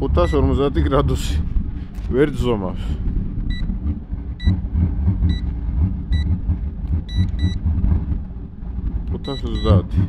550 გრადუსი. ვერ ძომავს ოთას ოცდაათი